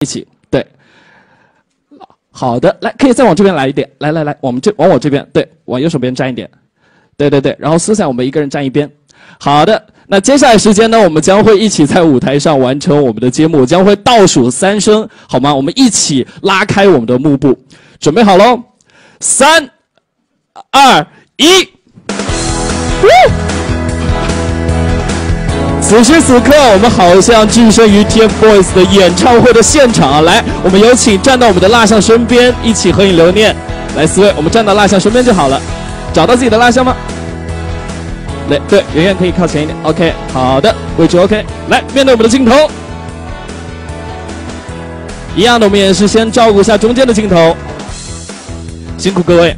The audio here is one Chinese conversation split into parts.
一起，对，好的，来，可以再往这边来一点，来来来，我们这往我这边，对，往右手边站一点，对对对，然后思想我们一个人站一边，好的，那接下来时间呢，我们将会一起在舞台上完成我们的节目，将会倒数三声，好吗？我们一起拉开我们的幕布，准备好喽，三、二、一。此时此刻，我们好像置身于 TFBOYS 的演唱会的现场啊！来，我们有请站到我们的蜡像身边，一起合影留念。来，四位，我们站到蜡像身边就好了。找到自己的蜡像吗？来，对，圆圆可以靠前一点。OK，好的，位置 OK。来，面对我们的镜头，一样的，我们也是先照顾一下中间的镜头，辛苦各位。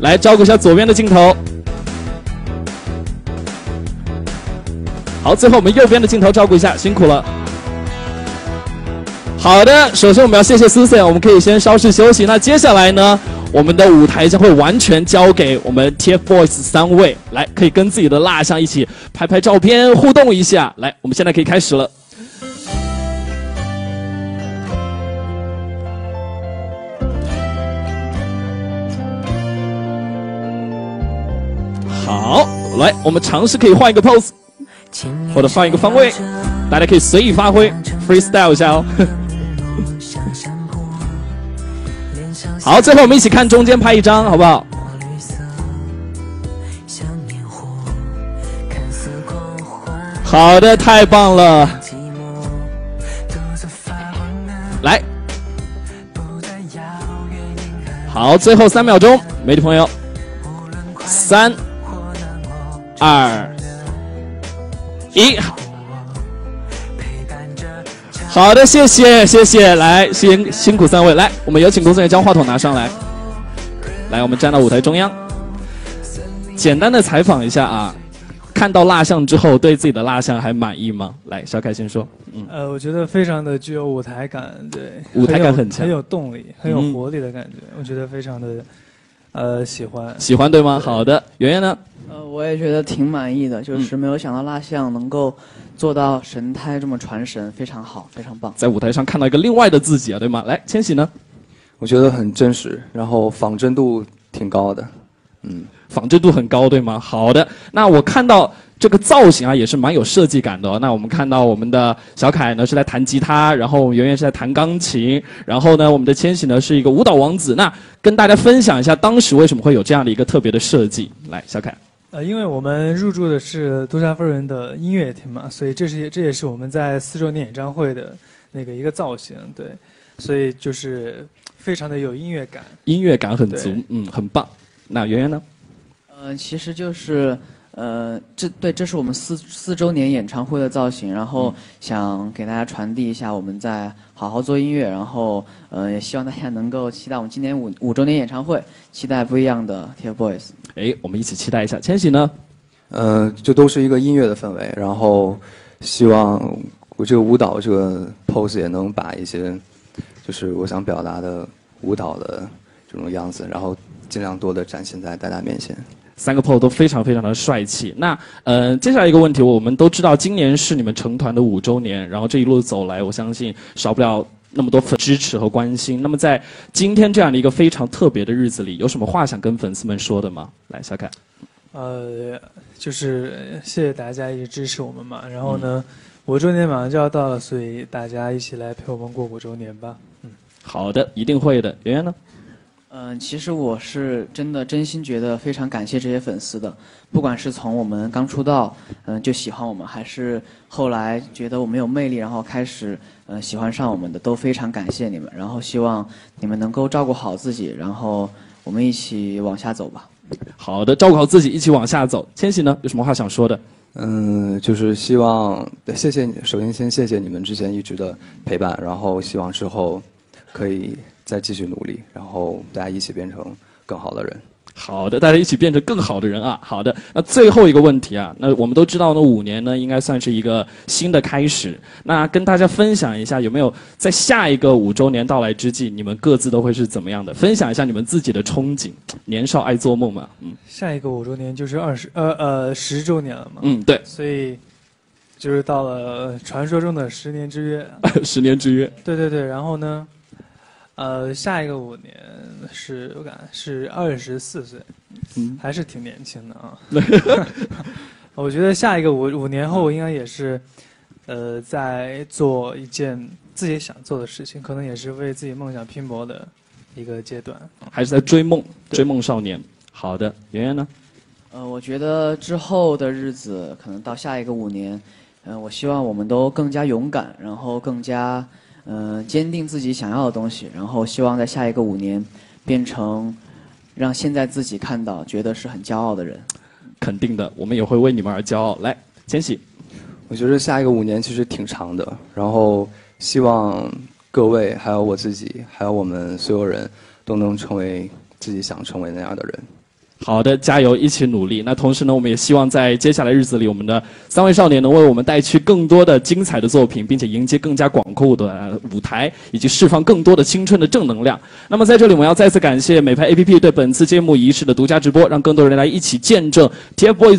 来，照顾一下左边的镜头。好，最后我们右边的镜头照顾一下，辛苦了。好的，首先我们要谢谢 Susan，我们可以先稍事休息。那接下来呢，我们的舞台将会完全交给我们 TFBOYS 三位，来可以跟自己的蜡像一起拍拍照片，互动一下。来，我们现在可以开始了。好，来，我们尝试可以换一个 pose。或者换一个方位，大家可以随意发挥，freestyle 一下哦。好，最后我们一起看中间拍一张，好不好？好的，太棒了。来，好，最后三秒钟，媒体朋友，三、二。一，好的，谢谢，谢谢，来，辛辛苦三位，来，我们有请工作人员将话筒拿上来，来，我们站到舞台中央，简单的采访一下啊，看到蜡像之后，对自己的蜡像还满意吗？来，小凯先说，嗯，呃，我觉得非常的具有舞台感，对，舞台感很强，很有动力，很有活力的感觉，我觉得非常的，呃，喜欢，喜欢对吗？好的，圆圆呢？呃，我也觉得挺满意的，就是没有想到蜡像能够做到神态这么传神，非常好，非常棒。在舞台上看到一个另外的自己啊，对吗？来，千玺呢？我觉得很真实，然后仿真度挺高的，嗯，仿真度很高，对吗？好的，那我看到这个造型啊，也是蛮有设计感的。那我们看到我们的小凯呢是在弹吉他，然后圆圆是在弹钢琴，然后呢，我们的千玺呢是一个舞蹈王子。那跟大家分享一下，当时为什么会有这样的一个特别的设计？来，小凯。呃，因为我们入驻的是杜莎夫人的音乐厅嘛，所以这是这也是我们在四周年演唱会的那个一个造型，对，所以就是非常的有音乐感，音乐感很足，嗯，很棒。那圆圆呢？呃，其实就是。呃，这对，这是我们四四周年演唱会的造型，然后想给大家传递一下，我们在好好做音乐，然后呃，也希望大家能够期待我们今年五五周年演唱会，期待不一样的 TFBOYS。哎，我们一起期待一下。千玺呢？呃，就都是一个音乐的氛围，然后希望我这个舞蹈这个 pose 也能把一些就是我想表达的舞蹈的这种样子，然后尽量多的展现在大家面前。三个 pose 都非常非常的帅气。那呃，接下来一个问题，我们都知道今年是你们成团的五周年，然后这一路走来，我相信少不了那么多粉支持和关心。那么在今天这样的一个非常特别的日子里，有什么话想跟粉丝们说的吗？来，小凯。呃，就是谢谢大家一直支持我们嘛。然后呢，五周年马上就要到了，所以大家一起来陪我们过五周年吧。嗯，好的，一定会的。圆圆呢？嗯，其实我是真的真心觉得非常感谢这些粉丝的，不管是从我们刚出道，嗯就喜欢我们，还是后来觉得我们有魅力，然后开始嗯喜欢上我们的，都非常感谢你们。然后希望你们能够照顾好自己，然后我们一起往下走吧。好的，照顾好自己，一起往下走。千玺呢，有什么话想说的？嗯，就是希望谢谢你，首先先谢谢你们之前一直的陪伴，然后希望之后可以。再继续努力，然后大家一起变成更好的人。好的，大家一起变成更好的人啊！好的，那最后一个问题啊，那我们都知道，呢五年呢，应该算是一个新的开始。那跟大家分享一下，有没有在下一个五周年到来之际，你们各自都会是怎么样的？分享一下你们自己的憧憬。年少爱做梦嘛，嗯。下一个五周年就是二十呃呃十周年了嘛。嗯，对。所以，就是到了传说中的十年之约。十年之约。对对对，然后呢，呃，下一个五年是我感是二十四岁，嗯，还是挺年轻的啊。我觉得下一个五五年后应该也是，呃，在做一件自己想做的事情，可能也是为自己梦想拼搏的一个阶段。还是在追梦，追梦少年。好的，圆圆呢？呃，我觉得之后的日子，可能到下一个五年，嗯、我希望我们都更加勇敢，然后更加嗯、呃坚定自己想要的东西，然后希望在下一个五年变成让现在自己看到觉得是很骄傲的人。肯定的，我们也会为你们而骄傲。来，千玺，我觉得下一个五年其实挺长的，然后希望各位还有我自己，还有我们所有人都能成为自己想成为那样的人。好的，加油，一起努力。那同时呢，我们也希望在接下来日子里，我们的三位少年能为我们带去更多的精彩的作品，并且迎接更加广阔的舞台，以及释放更多的青春的正能量。那么在这里，我们要再次感谢美拍 APP 对本次揭幕仪式的独家直播，让更多人来一起见证 TFBOYS。